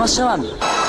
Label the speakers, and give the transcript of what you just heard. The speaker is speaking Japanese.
Speaker 1: 生シャワー